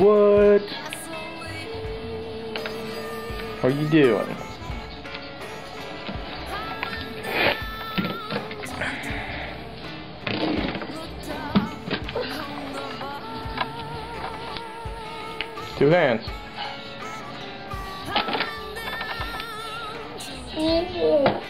What? Are you doing? Two hands. Mm-hmm.